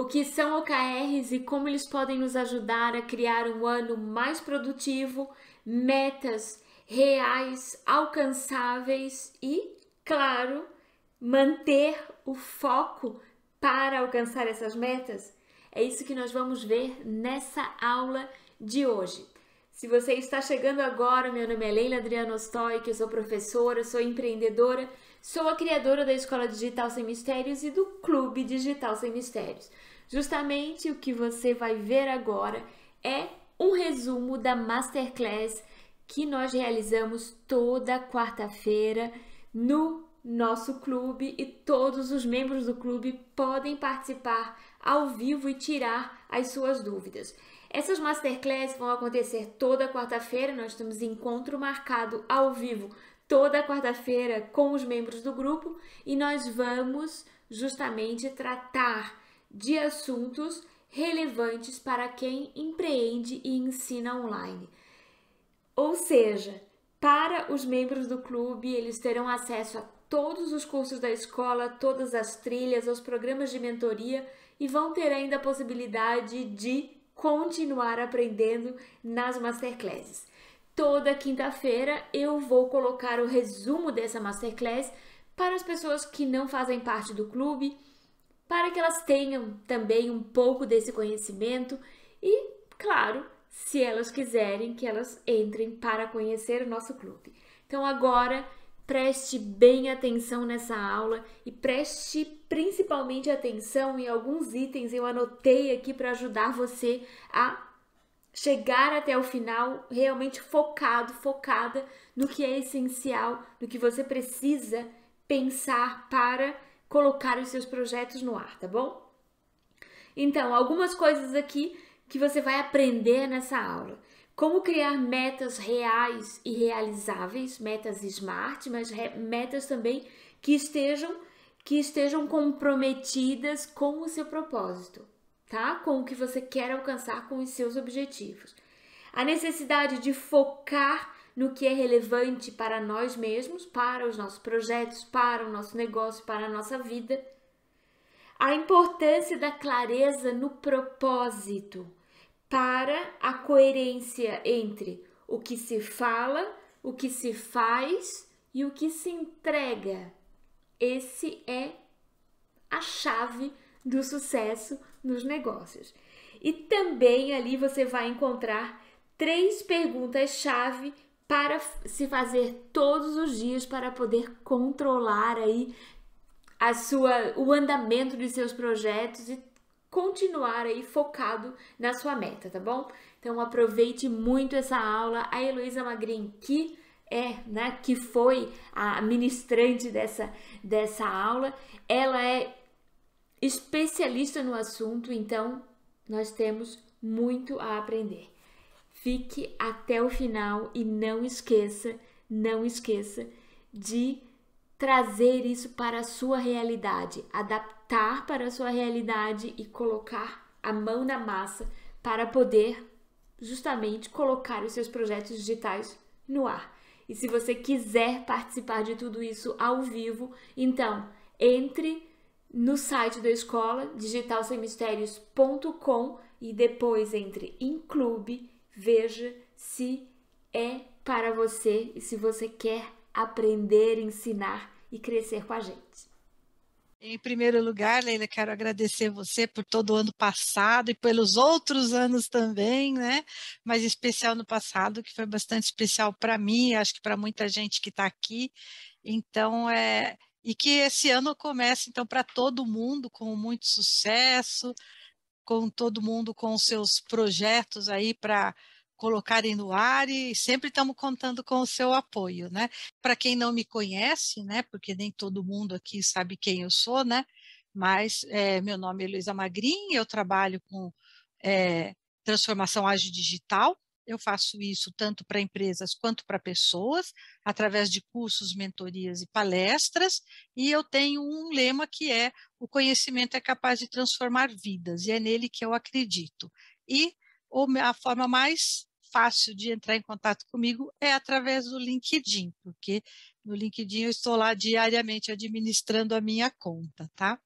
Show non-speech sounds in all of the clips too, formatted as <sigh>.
o que são OKRs e como eles podem nos ajudar a criar um ano mais produtivo, metas reais, alcançáveis e, claro, manter o foco para alcançar essas metas? É isso que nós vamos ver nessa aula de hoje. Se você está chegando agora, meu nome é Leila Adriano Ostoy, eu sou professora, sou empreendedora, sou a criadora da Escola Digital Sem Mistérios e do Clube Digital Sem Mistérios. Justamente o que você vai ver agora é um resumo da Masterclass que nós realizamos toda quarta-feira no nosso clube e todos os membros do clube podem participar ao vivo e tirar as suas dúvidas. Essas masterclasses vão acontecer toda quarta-feira, nós temos encontro marcado ao vivo toda quarta-feira com os membros do grupo e nós vamos justamente tratar de assuntos relevantes para quem empreende e ensina online. Ou seja, para os membros do clube, eles terão acesso a todos os cursos da escola, todas as trilhas, aos programas de mentoria e vão ter ainda a possibilidade de continuar aprendendo nas masterclasses. Toda quinta-feira eu vou colocar o resumo dessa masterclass para as pessoas que não fazem parte do clube para que elas tenham também um pouco desse conhecimento e, claro, se elas quiserem, que elas entrem para conhecer o nosso clube. Então, agora preste bem atenção nessa aula e preste principalmente atenção em alguns itens eu anotei aqui para ajudar você a chegar até o final realmente focado, focada no que é essencial, no que você precisa pensar para colocar os seus projetos no ar, tá bom? Então, algumas coisas aqui que você vai aprender nessa aula. Como criar metas reais e realizáveis, metas smart, mas metas também que estejam que estejam comprometidas com o seu propósito, tá? Com o que você quer alcançar com os seus objetivos. A necessidade de focar no que é relevante para nós mesmos, para os nossos projetos, para o nosso negócio, para a nossa vida. A importância da clareza no propósito, para a coerência entre o que se fala, o que se faz e o que se entrega. Esse é a chave do sucesso nos negócios. E também ali você vai encontrar três perguntas-chave para se fazer todos os dias para poder controlar aí a sua o andamento dos seus projetos e continuar aí focado na sua meta, tá bom? Então aproveite muito essa aula. A Heloísa Magrin, que é, né, que foi a ministrante dessa, dessa aula, ela é especialista no assunto, então nós temos muito a aprender. Fique até o final e não esqueça, não esqueça de trazer isso para a sua realidade, adaptar para a sua realidade e colocar a mão na massa para poder justamente colocar os seus projetos digitais no ar. E se você quiser participar de tudo isso ao vivo, então entre no site da escola digitalsemmistérios.com e depois entre em clube veja se é para você e se você quer aprender, ensinar e crescer com a gente. Em primeiro lugar, Leila, quero agradecer você por todo o ano passado e pelos outros anos também, né? Mas especial no passado, que foi bastante especial para mim, acho que para muita gente que está aqui. Então, é e que esse ano comece então para todo mundo com muito sucesso, com todo mundo com seus projetos aí para colocarem no ar e sempre estamos contando com o seu apoio, né? Para quem não me conhece, né? Porque nem todo mundo aqui sabe quem eu sou, né? Mas é, meu nome é Luísa Magrin, eu trabalho com é, transformação ágil digital. Eu faço isso tanto para empresas quanto para pessoas, através de cursos, mentorias e palestras, e eu tenho um lema que é o conhecimento é capaz de transformar vidas, e é nele que eu acredito. E a forma mais fácil de entrar em contato comigo é através do LinkedIn, porque no LinkedIn eu estou lá diariamente administrando a minha conta, tá?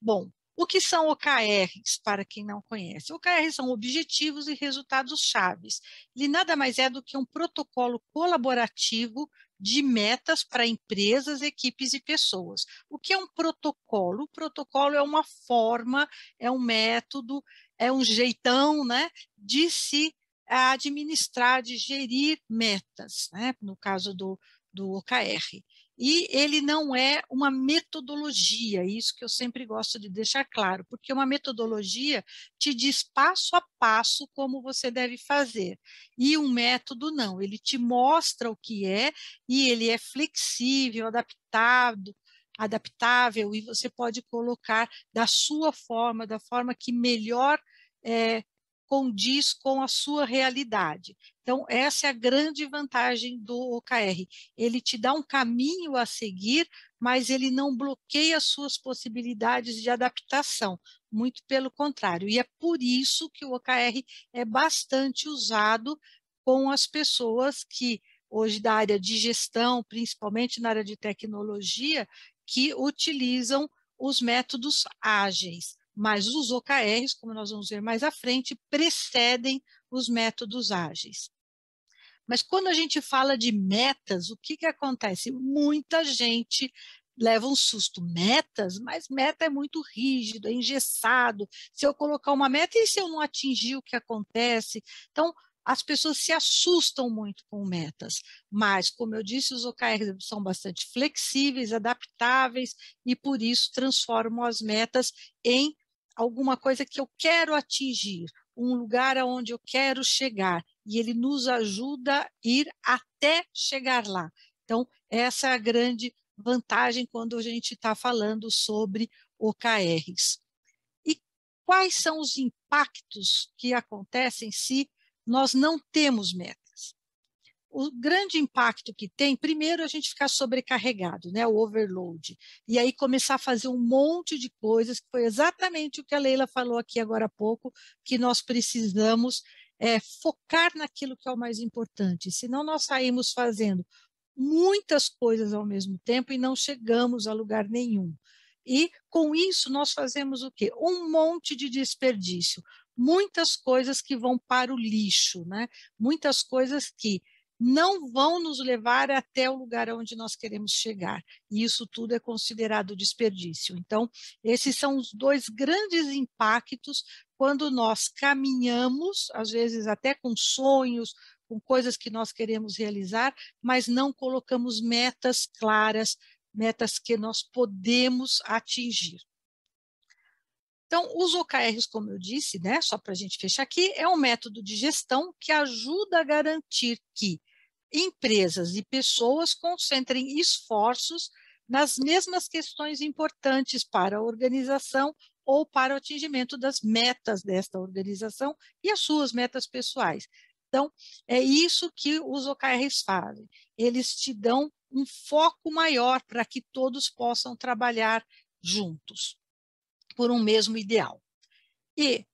Bom, O que são OKRs, para quem não conhece? OKRs são objetivos e resultados chaves. Ele nada mais é do que um protocolo colaborativo de metas para empresas, equipes e pessoas. O que é um protocolo? O protocolo é uma forma, é um método, é um jeitão né, de se administrar, de gerir metas, né, no caso do, do OKR. E ele não é uma metodologia, isso que eu sempre gosto de deixar claro, porque uma metodologia te diz passo a passo como você deve fazer. E um método não, ele te mostra o que é e ele é flexível, adaptado, adaptável e você pode colocar da sua forma, da forma que melhor é, condiz com a sua realidade. Então, essa é a grande vantagem do OKR. Ele te dá um caminho a seguir, mas ele não bloqueia as suas possibilidades de adaptação. Muito pelo contrário. E é por isso que o OKR é bastante usado com as pessoas que, hoje, da área de gestão, principalmente na área de tecnologia, que utilizam os métodos ágeis mas os OKRs, como nós vamos ver mais à frente, precedem os métodos ágeis. Mas quando a gente fala de metas, o que, que acontece? Muita gente leva um susto. Metas? Mas meta é muito rígido, é engessado. Se eu colocar uma meta, e se eu não atingir, o que acontece? Então, as pessoas se assustam muito com metas, mas, como eu disse, os OKRs são bastante flexíveis, adaptáveis e, por isso, transformam as metas em alguma coisa que eu quero atingir, um lugar aonde eu quero chegar, e ele nos ajuda a ir até chegar lá. Então, essa é a grande vantagem quando a gente está falando sobre OKRs. E quais são os impactos que acontecem se nós não temos meta? O grande impacto que tem, primeiro a gente ficar sobrecarregado, né, o overload, e aí começar a fazer um monte de coisas, que foi exatamente o que a Leila falou aqui agora há pouco, que nós precisamos é, focar naquilo que é o mais importante, senão nós saímos fazendo muitas coisas ao mesmo tempo e não chegamos a lugar nenhum. E com isso nós fazemos o quê? Um monte de desperdício, muitas coisas que vão para o lixo, né? Muitas coisas que não vão nos levar até o lugar onde nós queremos chegar. E isso tudo é considerado desperdício. Então, esses são os dois grandes impactos quando nós caminhamos, às vezes até com sonhos, com coisas que nós queremos realizar, mas não colocamos metas claras, metas que nós podemos atingir. Então, os OKRs, como eu disse, né, só para a gente fechar aqui, é um método de gestão que ajuda a garantir que empresas e pessoas concentrem esforços nas mesmas questões importantes para a organização ou para o atingimento das metas desta organização e as suas metas pessoais. Então, é isso que os OKRs fazem. Eles te dão um foco maior para que todos possam trabalhar juntos por um mesmo ideal. E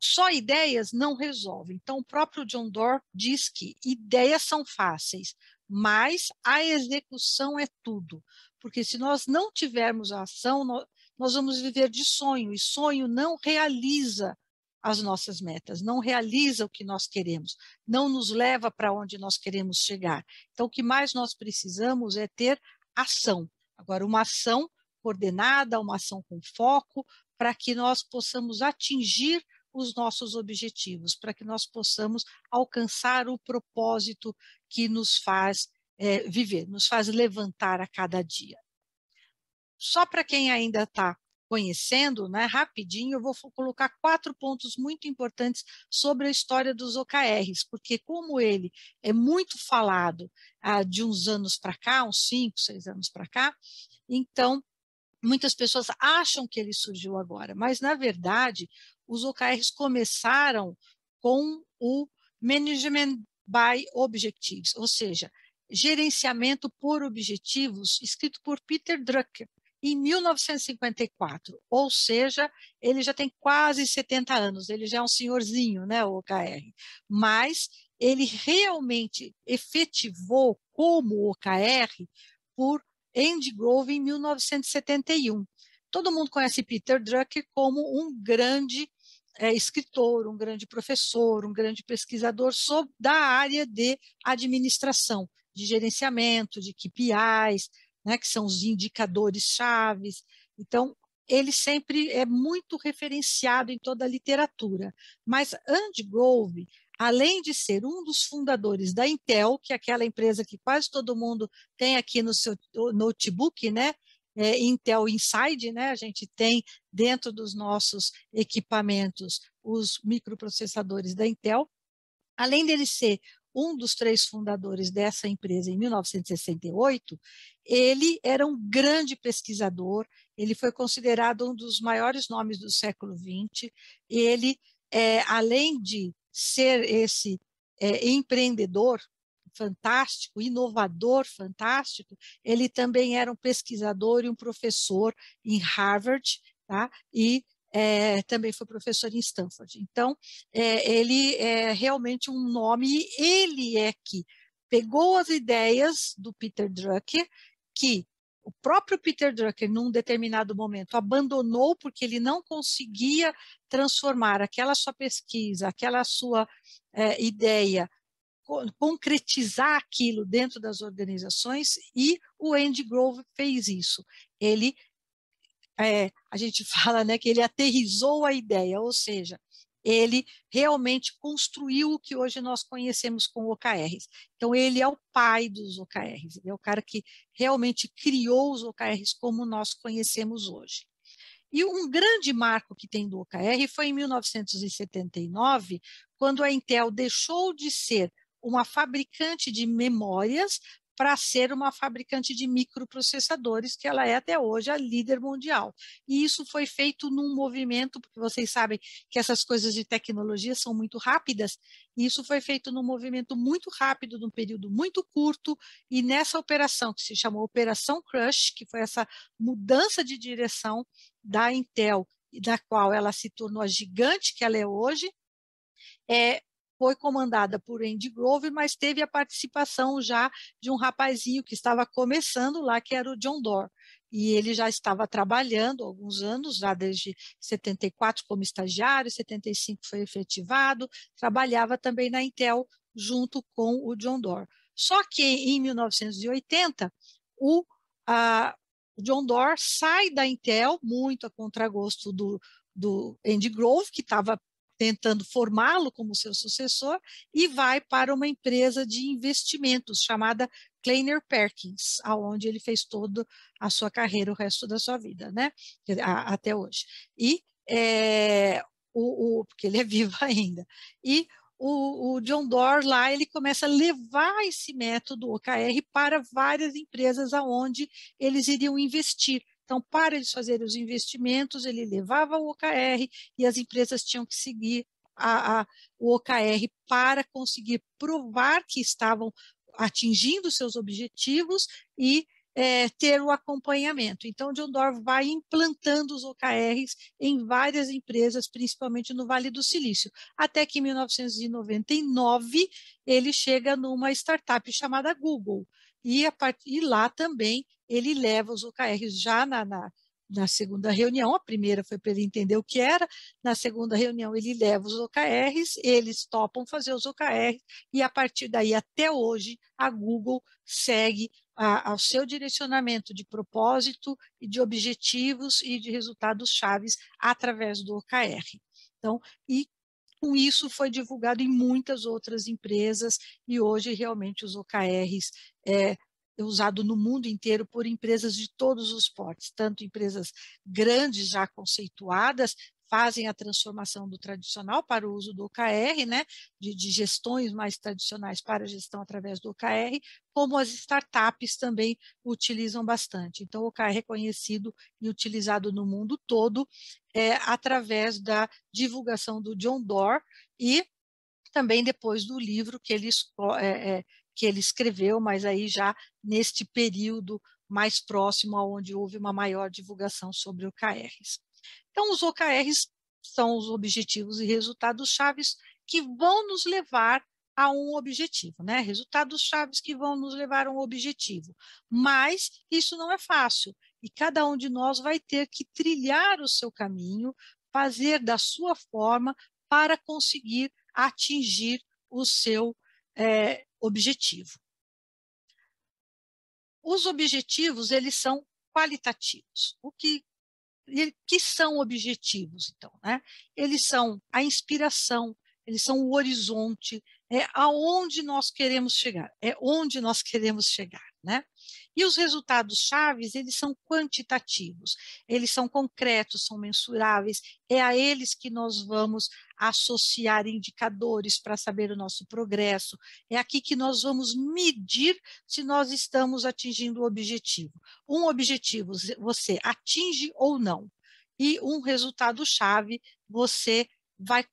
só ideias não resolvem. Então, o próprio John Doerr diz que ideias são fáceis, mas a execução é tudo. Porque se nós não tivermos a ação, nós vamos viver de sonho, e sonho não realiza as nossas metas, não realiza o que nós queremos, não nos leva para onde nós queremos chegar. Então, o que mais nós precisamos é ter ação. Agora, uma ação coordenada, uma ação com foco, para que nós possamos atingir os nossos objetivos, para que nós possamos alcançar o propósito que nos faz é, viver, nos faz levantar a cada dia. Só para quem ainda está conhecendo, né, rapidinho, eu vou colocar quatro pontos muito importantes sobre a história dos OKRs, porque como ele é muito falado ah, de uns anos para cá, uns cinco, seis anos para cá, então muitas pessoas acham que ele surgiu agora, mas na verdade os OKRs começaram com o Management by Objectives, ou seja, gerenciamento por objetivos, escrito por Peter Drucker em 1954, ou seja, ele já tem quase 70 anos, ele já é um senhorzinho, né, o OKR, mas ele realmente efetivou como OKR por Andy Grove em 1971. todo mundo conhece Peter Drucker como um grande é, escritor, um grande professor, um grande pesquisador sobre, da área de administração, de gerenciamento, de KPIs, né, que são os indicadores chaves. Então, ele sempre é muito referenciado em toda a literatura. Mas Andy Grove, além de ser um dos fundadores da Intel, que é aquela empresa que quase todo mundo tem aqui no seu notebook, né? É, Intel Inside, né? A gente tem dentro dos nossos equipamentos os microprocessadores da Intel. Além dele ser um dos três fundadores dessa empresa em 1968, ele era um grande pesquisador, ele foi considerado um dos maiores nomes do século XX, ele, é, além de ser esse é, empreendedor fantástico, inovador fantástico, ele também era um pesquisador e um professor em Harvard, tá? e é, também foi professor em Stanford. Então, é, ele é realmente um nome, ele é que pegou as ideias do Peter Drucker, que o próprio Peter Drucker, num determinado momento, abandonou porque ele não conseguia transformar aquela sua pesquisa, aquela sua é, ideia, concretizar aquilo dentro das organizações, e o Andy Grove fez isso. Ele é, a gente <laughs> fala né, que ele aterrizou a ideia, ou seja, ele realmente construiu o que hoje nós conhecemos como OKRs. Então, ele é o pai dos OKRs, ele é o cara que realmente criou os OKRs como nós conhecemos hoje. E um grande marco que tem do OKR foi em 1979, quando a Intel deixou de ser uma fabricante de memórias para ser uma fabricante de microprocessadores, que ela é até hoje a líder mundial. E isso foi feito num movimento, porque vocês sabem que essas coisas de tecnologia são muito rápidas, e isso foi feito num movimento muito rápido, num período muito curto, e nessa operação, que se chamou Operação Crush, que foi essa mudança de direção da Intel, da qual ela se tornou a gigante que ela é hoje, é, foi comandada por Andy Grove, mas teve a participação já de um rapazinho que estava começando lá, que era o John Doerr. E ele já estava trabalhando alguns anos, já desde 74 como estagiário, 75 foi efetivado, trabalhava também na Intel junto com o John Doerr. Só que em 1980, o a, John Doerr sai da Intel, muito a contragosto do, do Andy Grove, que estava tentando formá-lo como seu sucessor, e vai para uma empresa de investimentos chamada Kleiner Perkins, aonde ele fez toda a sua carreira, o resto da sua vida, né? até hoje. E é, o, o, porque ele é vivo <laughs> ainda. E o, o, John Doerr lá ele começa a levar esse método OKR para várias empresas aonde eles iriam investir. Então, para eles fazerem os investimentos, ele levava o OKR e as empresas tinham que seguir a, a, o OKR para conseguir provar que estavam atingindo seus objetivos e é, ter o acompanhamento. Então, John Doerr vai implantando os OKRs em várias empresas, principalmente no Vale do Silício, até que em 1999 ele chega numa startup chamada Google. E, e lá também ele leva os OKRs já na, na, na segunda reunião. A primeira foi para ele entender o que era, na segunda reunião ele leva os OKRs, eles topam fazer os OKRs, e a partir daí até hoje a Google segue a, ao seu direcionamento de propósito e de objetivos e de resultados chaves através do OKR. Então, e com isso foi divulgado em muitas outras empresas e hoje realmente os OKRs é, usado no mundo inteiro por empresas de todos os portes, tanto empresas grandes já conceituadas, fazem a transformação do tradicional para o uso do OKR, né, de, de, gestões mais tradicionais para a gestão através do OKR, como as startups também utilizam bastante. Então, o OKR é conhecido e utilizado no mundo todo é, através da divulgação do John Doerr e também depois do livro que ele é, é, que ele escreveu, mas aí já neste período mais próximo aonde houve uma maior divulgação sobre OKRs. Então, os OKRs são os objetivos e resultados chaves que vão nos levar a um objetivo, né? Resultados chaves que vão nos levar a um objetivo. Mas isso não é fácil. e cada um de nós vai ter que trilhar o seu caminho, fazer da sua forma para conseguir atingir o seu é, objetivo. Os objetivos, eles são qualitativos. O que, que são objetivos, então? Né? Eles são a inspiração, eles são o horizonte, é aonde nós queremos chegar, é onde nós queremos chegar, né? E os resultados chaves, eles são quantitativos, eles são concretos, são mensuráveis, é a eles que nós vamos associar indicadores para saber o nosso progresso, é aqui que nós vamos medir se nós estamos atingindo o objetivo. Um objetivo você atinge ou não, e um resultado chave você vai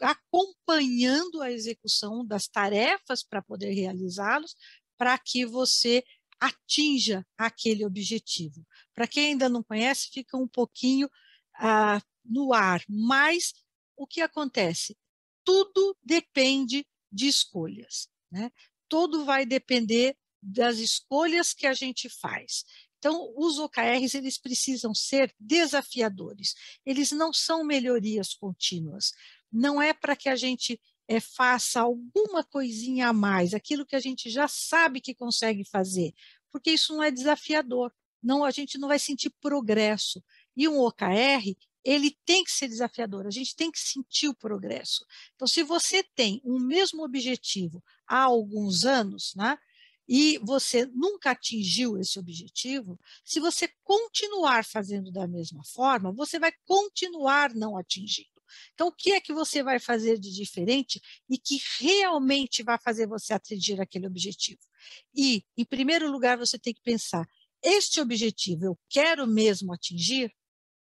acompanhando a execução das tarefas para poder realizá-los, para que você atinja aquele objetivo. Para quem ainda não conhece, fica um pouquinho ah, no ar, mas o que acontece? Tudo depende de escolhas. Né? Tudo vai depender das escolhas que a gente faz. Então, os OKRs eles precisam ser desafiadores. Eles não são melhorias contínuas não é para que a gente é, faça alguma coisinha a mais, aquilo que a gente já sabe que consegue fazer, porque isso não é desafiador. Não, a gente não vai sentir progresso. E um OKR, ele tem que ser desafiador, a gente tem que sentir o progresso. Então, se você tem o um mesmo objetivo há alguns anos, né, e você nunca atingiu esse objetivo, se você continuar fazendo da mesma forma, você vai continuar não atingindo. Então, o que é que você vai fazer de diferente e que realmente vai fazer você atingir aquele objetivo? E, em primeiro lugar, você tem que pensar: este objetivo eu quero mesmo atingir?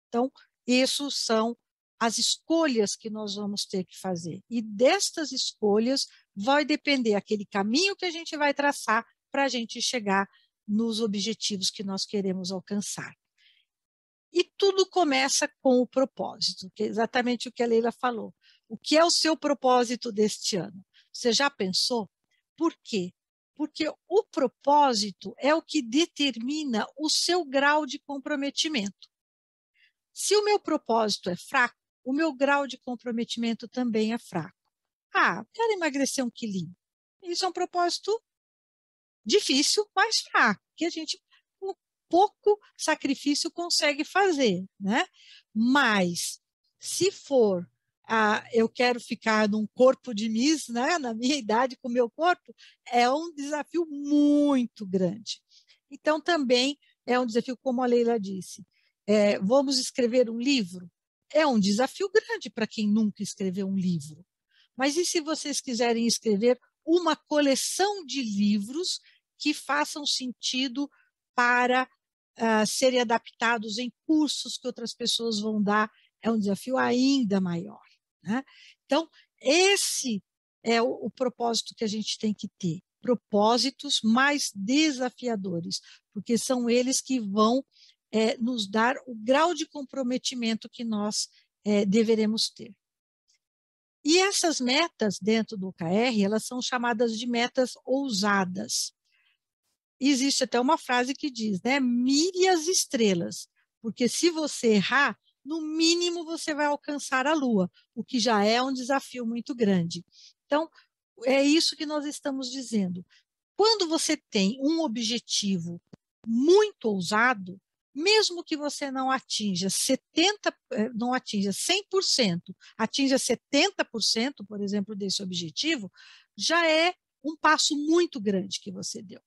Então, isso são as escolhas que nós vamos ter que fazer. E destas escolhas vai depender aquele caminho que a gente vai traçar para a gente chegar nos objetivos que nós queremos alcançar. E tudo começa com o propósito, que é exatamente o que a Leila falou. O que é o seu propósito deste ano? Você já pensou? Por quê? Porque o propósito é o que determina o seu grau de comprometimento. Se o meu propósito é fraco, o meu grau de comprometimento também é fraco. Ah, quero emagrecer um quilinho. Isso é um propósito difícil, mas fraco, que a gente pouco sacrifício consegue fazer, né? Mas se for ah, eu quero ficar num corpo de Miss, né, <laughs> na minha idade com o meu corpo, é um desafio muito grande. Então, também é um desafio, como a Leila disse, é, vamos escrever um livro? É um desafio grande para quem nunca escreveu um livro. Mas e se vocês quiserem escrever uma coleção de livros que façam sentido para serem adaptados em cursos que outras pessoas vão dar, é um desafio ainda maior. Né? Então, esse é o, o propósito que a gente tem que ter. Propósitos mais desafiadores, porque são eles que vão é, nos dar o grau de comprometimento que nós é, deveremos ter. E essas metas dentro do OKR, elas são chamadas de metas ousadas existe até uma frase que diz, né? Mire as estrelas, porque se você errar, no mínimo você vai alcançar a Lua, o que já é um desafio muito grande. Então, é isso que nós estamos dizendo. Quando você tem um objetivo muito ousado, mesmo que você não atinja 70, eh, não atinja 100%, atinja 70%, por exemplo, desse objetivo, já é um passo muito grande que você deu.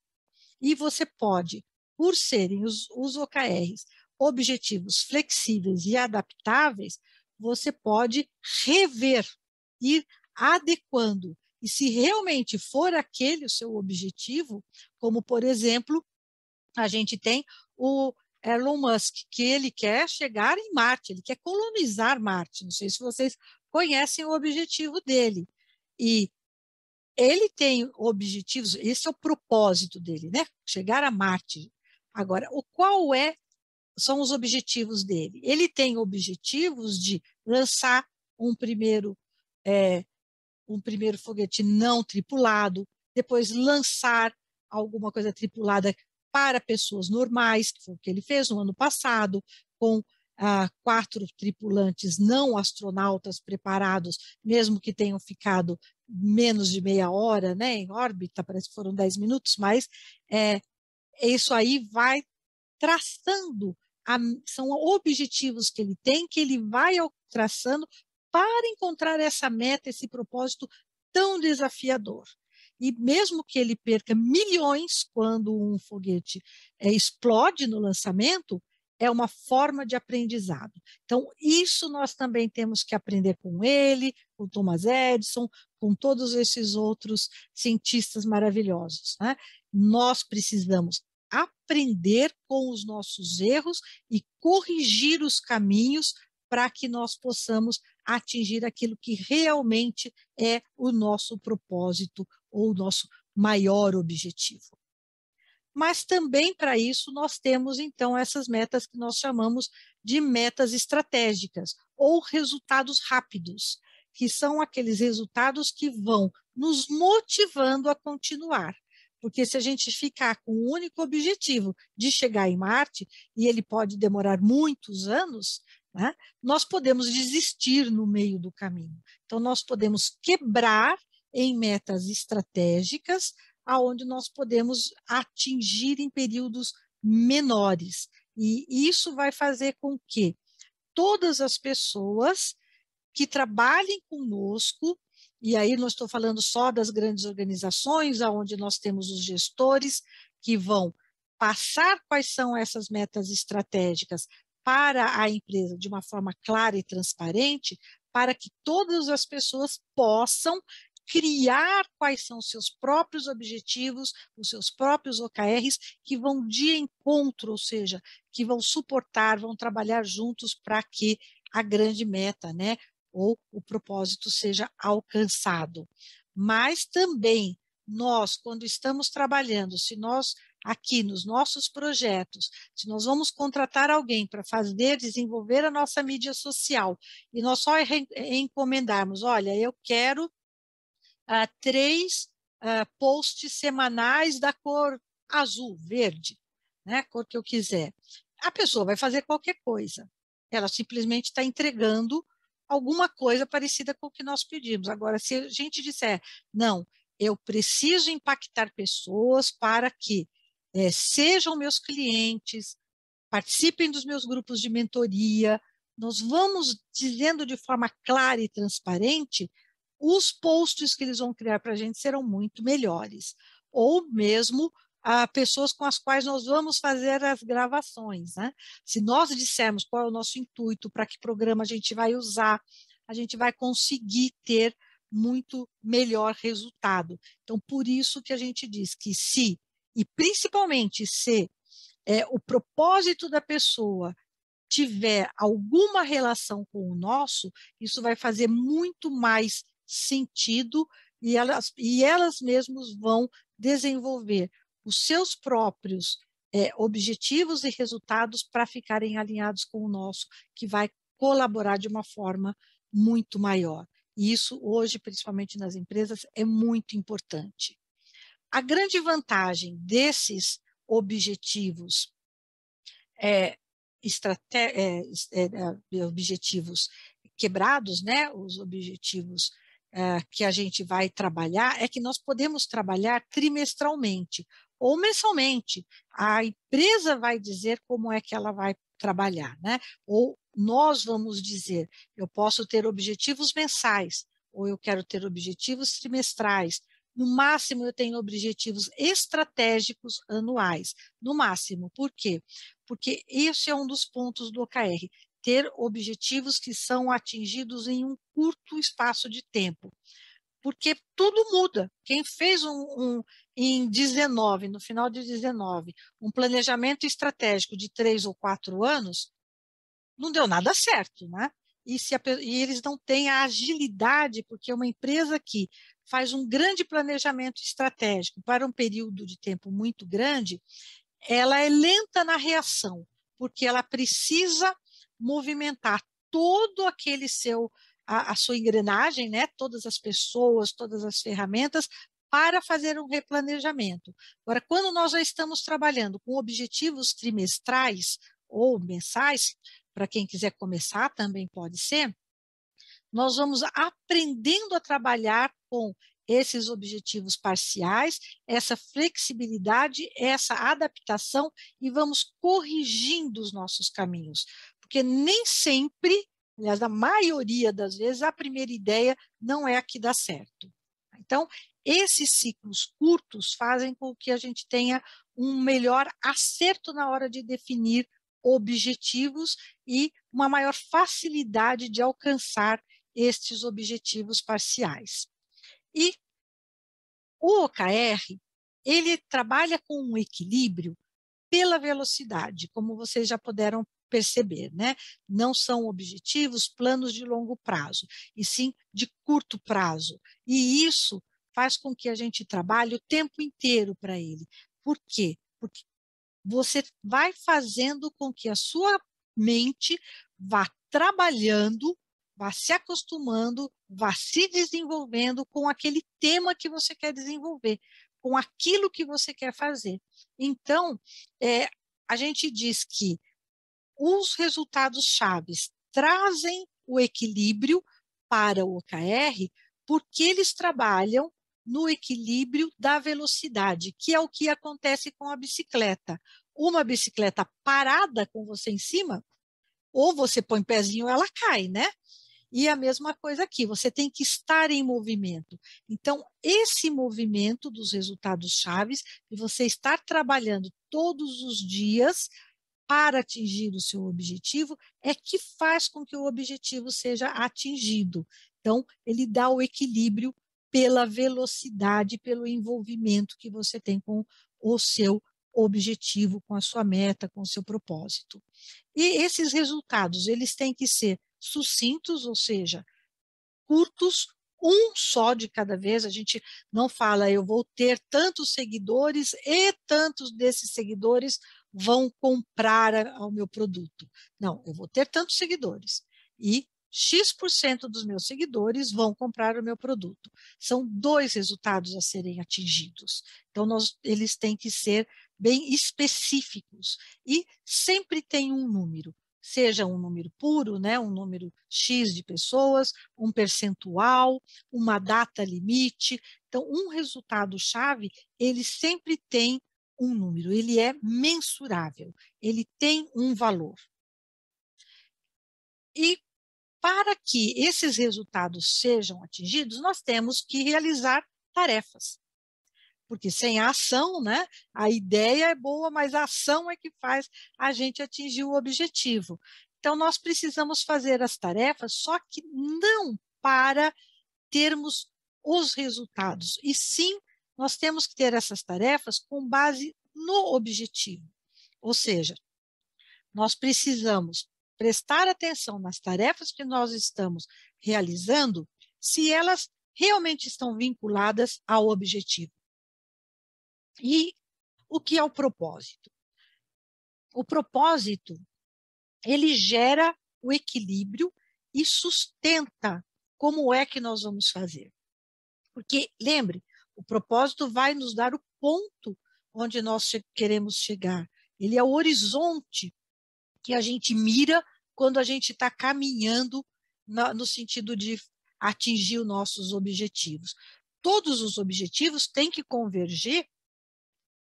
E você pode, por serem os, os OKRs objetivos flexíveis e adaptáveis, você pode rever, ir adequando. E se realmente for aquele o seu objetivo, como por exemplo, a gente tem o Elon Musk, que ele quer chegar em Marte, ele quer colonizar Marte. Não sei se vocês conhecem o objetivo dele. E ele tem objetivos, esse é o propósito dele, né? Chegar a Marte. Agora, o qual é são os objetivos dele? Ele tem objetivos de lançar um primeiro é, um primeiro foguete não tripulado, depois lançar alguma coisa tripulada para pessoas normais, que foi o que ele fez no ano passado, com ah, quatro tripulantes não astronautas preparados, mesmo que tenham ficado menos de meia hora né, em órbita, parece que foram dez minutos, mas é, isso aí vai traçando, a, são objetivos que ele tem, que ele vai traçando para encontrar essa meta, esse propósito tão desafiador. E mesmo que ele perca milhões quando um foguete é, explode no lançamento, é uma forma de aprendizado. Então, isso nós também temos que aprender com ele, com Thomas Edison, com todos esses outros cientistas maravilhosos. Né? Nós precisamos aprender com os nossos erros e corrigir os caminhos para que nós possamos atingir aquilo que realmente é o nosso propósito ou o nosso maior objetivo. Mas também para isso nós temos então essas metas que nós chamamos de metas estratégicas ou resultados rápidos, que são aqueles resultados que vão nos motivando a continuar. Porque se a gente ficar com o único objetivo de chegar em Marte, e ele pode demorar muitos anos, né, nós podemos desistir no meio do caminho. Então, nós podemos quebrar em metas estratégicas, aonde nós podemos atingir em períodos menores. E isso vai fazer com que todas as pessoas que trabalhem conosco, e aí não estou falando só das grandes organizações, aonde nós temos os gestores que vão passar quais são essas metas estratégicas para a empresa de uma forma clara e transparente, para que todas as pessoas possam criar quais são os seus próprios objetivos, os seus próprios OKRs, que vão de encontro, ou seja, que vão suportar, vão trabalhar juntos para que a grande meta, né, ou o propósito seja alcançado. Mas também nós, quando estamos trabalhando, se nós aqui nos nossos projetos, se nós vamos contratar alguém para fazer, desenvolver a nossa mídia social, e nós só encomendarmos, olha, eu quero três posts semanais da cor azul, verde, né, a cor que eu quiser. A pessoa vai fazer qualquer coisa. Ela simplesmente está entregando alguma coisa parecida com o que nós pedimos. Agora, se a gente disser, não, eu preciso impactar pessoas para que é, sejam meus clientes, participem dos meus grupos de mentoria, nós vamos dizendo de forma clara e transparente os posts que eles vão criar para a gente serão muito melhores. Ou mesmo a pessoas com as quais nós vamos fazer as gravações. Né? Se nós dissermos qual é o nosso intuito, para que programa a gente vai usar, a gente vai conseguir ter muito melhor resultado. Então, por isso que a gente diz que se, e principalmente se é, o propósito da pessoa tiver alguma relação com o nosso, isso vai fazer muito mais sentido e elas, e elas mesmas vão desenvolver os seus próprios é, objetivos e resultados para ficarem alinhados com o nosso, que vai colaborar de uma forma muito maior. E isso hoje, principalmente nas empresas, é muito importante. A grande vantagem desses objetivos é, é, é, é, objetivos quebrados, né? Os objetivos é, que a gente vai trabalhar é que nós podemos trabalhar trimestralmente ou mensalmente. A empresa vai dizer como é que ela vai trabalhar, né? Ou nós vamos dizer, eu posso ter objetivos mensais, ou eu quero ter objetivos trimestrais. No máximo, eu tenho objetivos estratégicos anuais. No máximo. Por quê? Porque esse é um dos pontos do OKR ter objetivos que são atingidos em um curto espaço de tempo. Porque tudo muda. Quem fez um, um em 19, no final de 19, um planejamento estratégico de três ou quatro anos, não deu nada certo, né? E, se a, e eles não têm a agilidade, porque uma empresa que faz um grande planejamento estratégico para um período de tempo muito grande, ela é lenta na reação, porque ela precisa movimentar todo aquele seu a, a, sua engrenagem, né? Todas as pessoas, todas as ferramentas para fazer um replanejamento. Agora, quando nós já estamos trabalhando com objetivos trimestrais ou mensais, para quem quiser começar também pode ser, nós vamos aprendendo a trabalhar com esses objetivos parciais, essa flexibilidade, essa adaptação e vamos corrigindo os nossos caminhos, porque nem sempre, aliás, na maioria das vezes, a primeira ideia não é a que dá certo. Então, esses ciclos curtos fazem com que a gente tenha um melhor acerto na hora de definir objetivos e uma maior facilidade de alcançar estes objetivos parciais. E o OKR, ele trabalha com um equilíbrio pela velocidade, como vocês já puderam perceber, né? Não são objetivos, planos de longo prazo, e sim de curto prazo. E isso faz com que a gente trabalhe o tempo inteiro para ele. Por quê? Porque você vai fazendo com que a sua mente vá trabalhando, vá se acostumando, vá se desenvolvendo com aquele tema que você quer desenvolver, com aquilo que você quer fazer. Então, é, a gente diz que os resultados chaves trazem o equilíbrio para o OKR porque eles trabalham no equilíbrio da velocidade, que é o que acontece com a bicicleta. Uma bicicleta parada com você em cima, ou você põe pezinho, ela cai, né? E a mesma coisa aqui, você tem que estar em movimento. Então, esse movimento dos resultados chaves, e você estar trabalhando todos os dias para atingir o seu objetivo, é que faz com que o objetivo seja atingido. Então, ele dá o equilíbrio pela velocidade, pelo envolvimento que você tem com o seu objetivo, com a sua meta, com o seu propósito. E esses resultados, eles têm que ser sucintos, ou seja, curtos, um só de cada vez. A gente não fala, eu vou ter tantos seguidores e tantos desses seguidores vão comprar o meu produto. Não, eu vou ter tantos seguidores e X% dos meus seguidores vão comprar o meu produto. São dois resultados a serem atingidos. Então, nós, eles têm que ser bem específicos e sempre tem um número, seja um número puro, né, um número X de pessoas, um percentual, uma data limite. Então, um resultado-chave, ele sempre tem um número, ele é mensurável, ele tem um valor. E para que esses resultados sejam atingidos, nós temos que realizar tarefas. Porque sem a ação, né, a ideia é boa, mas a ação é que faz a gente atingir o objetivo. Então, nós precisamos fazer as tarefas, só que não para termos os resultados, e sim nós temos que ter essas tarefas com base no objetivo. Ou seja, nós precisamos prestar atenção nas tarefas que nós estamos realizando, se elas realmente estão vinculadas ao objetivo. E o que é o propósito? O propósito, ele gera o equilíbrio e sustenta como é que nós vamos fazer. Porque, lembre, o propósito vai nos dar o ponto onde nós queremos chegar. Ele é o horizonte que a gente mira quando a gente está caminhando na, no sentido de atingir os nossos objetivos. Todos os objetivos têm que converger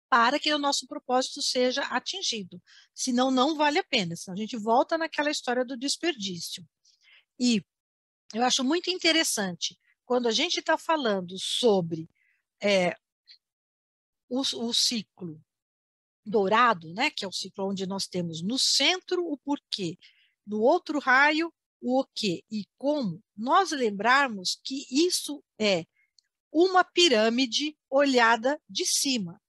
para que o nosso propósito seja atingido. Senão, não vale a pena. Senão, a gente volta naquela história do desperdício. E eu acho muito interessante, quando a gente está falando sobre é, o, o ciclo dourado, né, que é o ciclo onde nós temos no centro o porquê, no outro raio o que e como, nós lembrarmos que isso é uma pirâmide olhada de cima.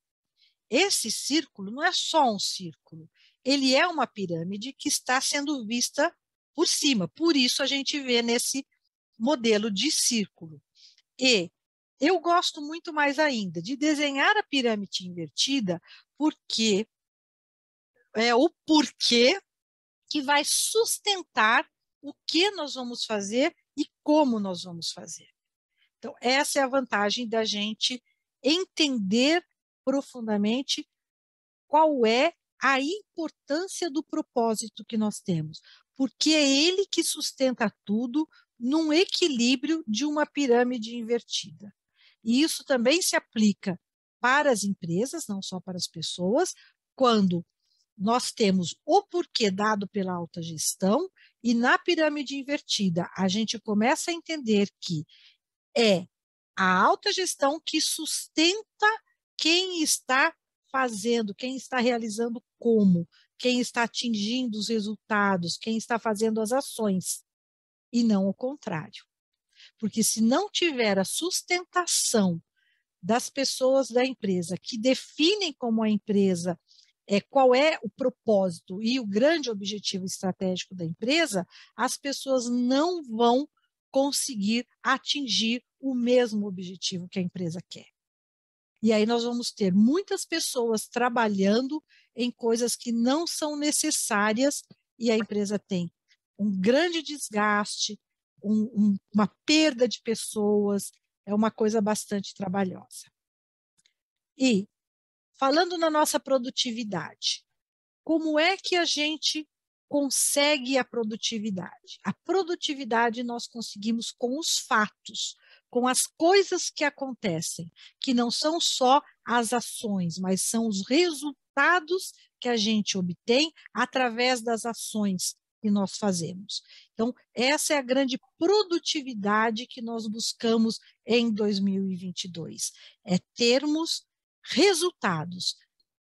Esse círculo não é só um círculo, ele é uma pirâmide que está sendo vista por cima. Por isso a gente vê nesse modelo de círculo. E eu gosto muito mais ainda de desenhar a pirâmide invertida, porque é o porquê que vai sustentar o que nós vamos fazer e como nós vamos fazer. Então, essa é a vantagem da gente entender profundamente qual é a importância do propósito que nós temos, porque é ele que sustenta tudo num equilíbrio de uma pirâmide invertida. E isso também se aplica para as empresas, não só para as pessoas, quando nós temos o porquê dado pela alta gestão e na pirâmide invertida a gente começa a entender que é a alta gestão que sustenta quem está fazendo, quem está realizando como, quem está atingindo os resultados, quem está fazendo as ações, e não o contrário. Porque se não tiver a sustentação das pessoas da empresa que definem como a empresa é, qual é o propósito e o grande objetivo estratégico da empresa, as pessoas não vão conseguir atingir o mesmo objetivo que a empresa quer. E aí nós vamos ter muitas pessoas trabalhando em coisas que não são necessárias e a empresa tem um grande desgaste, um, um, uma perda de pessoas, é uma coisa bastante trabalhosa. E, falando na nossa produtividade, como é que a gente consegue a produtividade? A produtividade nós conseguimos com os fatos, com as coisas que acontecem, que não são só as ações, mas são os resultados que a gente obtém através das ações que nós fazemos. Então, essa é a grande produtividade que nós buscamos em 2022, é termos resultados,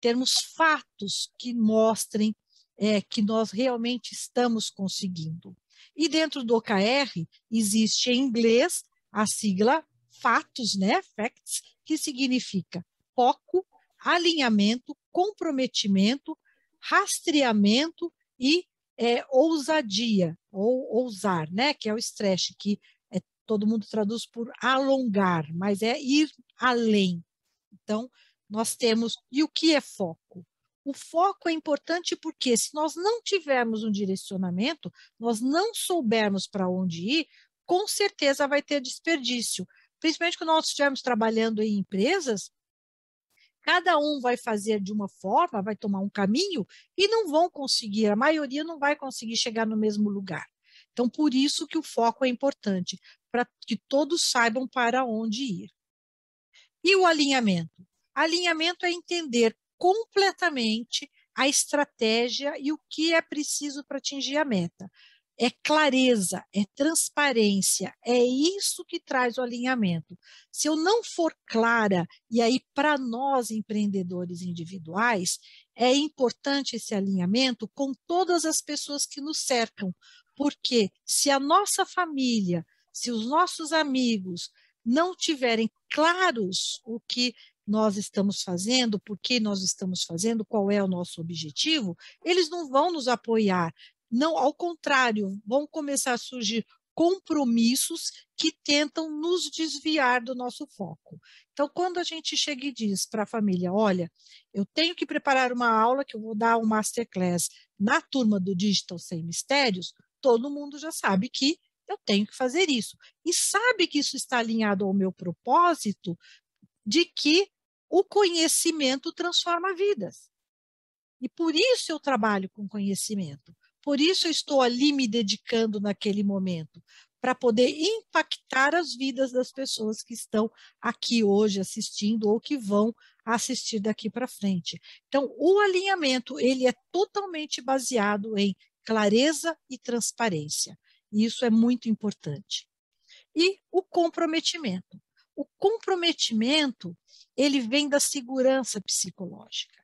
termos fatos que mostrem é, que nós realmente estamos conseguindo. E dentro do OKR existe em inglês a sigla fatos, né, facts, que significa foco, alinhamento, comprometimento, rastreamento e é, ousadia, ou ousar, né? que é o stretch, que é, todo mundo traduz por alongar, mas é ir além. Então, nós temos. E o que é foco? O foco é importante porque, se nós não tivermos um direcionamento, nós não soubermos para onde ir, com certeza vai ter desperdício. Principalmente quando nós estivermos trabalhando em empresas Cada um vai fazer de uma forma, vai tomar um caminho e não vão conseguir, a maioria não vai conseguir chegar no mesmo lugar. Então, por isso que o foco é importante, para que todos saibam para onde ir. E o alinhamento? Alinhamento é entender completamente a estratégia e o que é preciso para atingir a meta é clareza, é transparência, é isso que traz o alinhamento. Se eu não for clara, e aí para nós empreendedores individuais, é importante esse alinhamento com todas as pessoas que nos cercam, porque se a nossa família, se os nossos amigos não tiverem claros o que nós estamos fazendo, por que nós estamos fazendo, qual é o nosso objetivo, eles não vão nos apoiar, não, ao contrário, vão começar a surgir compromissos que tentam nos desviar do nosso foco. Então, quando a gente chega e diz para a família, olha, eu tenho que preparar uma aula que eu vou dar um masterclass na turma do Digital Sem Mistérios, todo mundo já sabe que eu tenho que fazer isso. E sabe que isso está alinhado ao meu propósito de que o conhecimento transforma vidas. E por isso eu trabalho com conhecimento. Por isso eu estou ali me dedicando naquele momento, para poder impactar as vidas das pessoas que estão aqui hoje assistindo ou que vão assistir daqui para frente. Então, o alinhamento, ele é totalmente baseado em clareza e transparência. E isso é muito importante. E o comprometimento. O comprometimento, ele vem da segurança psicológica.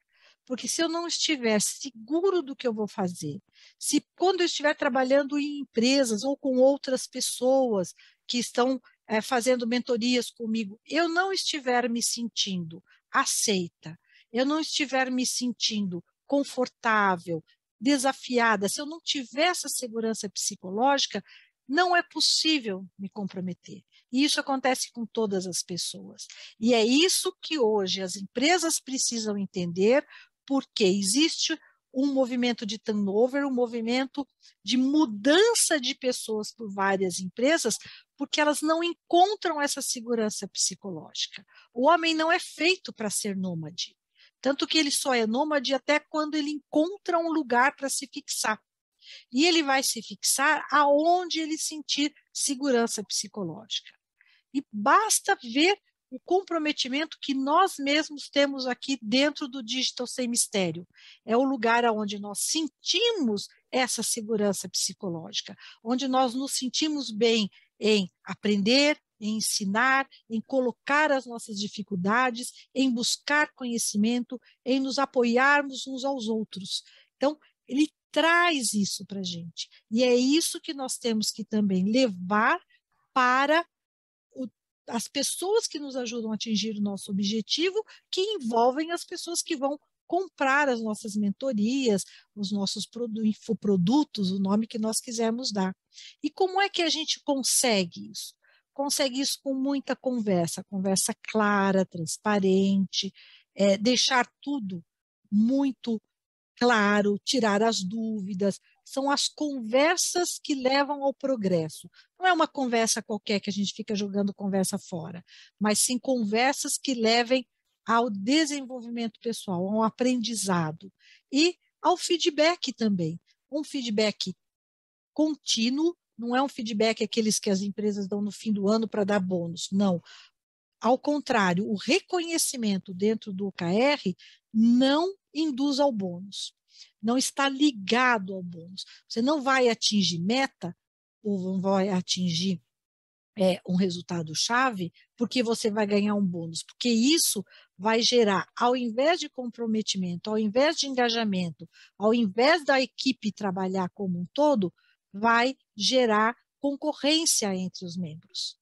Porque se eu não estiver seguro do que eu vou fazer, se quando eu estiver trabalhando em empresas ou com outras pessoas que estão é, fazendo mentorias comigo, eu não estiver me sentindo aceita, eu não estiver me sentindo confortável, desafiada, se eu não tiver essa segurança psicológica, não é possível me comprometer. E isso acontece com todas as pessoas. E é isso que hoje as empresas precisam entender porque existe um movimento de turnover, um movimento de mudança de pessoas por várias empresas, porque elas não encontram essa segurança psicológica. O homem não é feito para ser nômade. Tanto que ele só é nômade até quando ele encontra um lugar para se fixar. E ele vai se fixar aonde ele sentir segurança psicológica. E basta ver o comprometimento que nós mesmos temos aqui dentro do Digital Sem Mistério. É o lugar onde nós sentimos essa segurança psicológica, onde nós nos sentimos bem em aprender, em ensinar, em colocar as nossas dificuldades, em buscar conhecimento, em nos apoiarmos uns aos outros. Então, ele traz isso para a gente. E é isso que nós temos que também levar para as pessoas que nos ajudam a atingir o nosso objetivo, que envolvem as pessoas que vão comprar as nossas mentorias, os nossos infoprodutos, o nome que nós quisermos dar. E como é que a gente consegue isso? Consegue isso com muita conversa, conversa clara, transparente, é, deixar tudo muito claro, tirar as dúvidas. São as conversas que levam ao progresso. Não é uma conversa qualquer que a gente fica jogando conversa fora, mas sim conversas que levem ao desenvolvimento pessoal, ao aprendizado e ao feedback também. Um feedback contínuo, não é um feedback aqueles que as empresas dão no fim do ano para dar bônus, não. Ao contrário, o reconhecimento dentro do OKR não induz ao bônus, não está ligado ao bônus. Você não vai atingir meta ou não vai atingir é, um resultado chave porque você vai ganhar um bônus, porque isso vai gerar, ao invés de comprometimento, ao invés de engajamento, ao invés da equipe trabalhar como um todo, vai gerar concorrência entre os membros.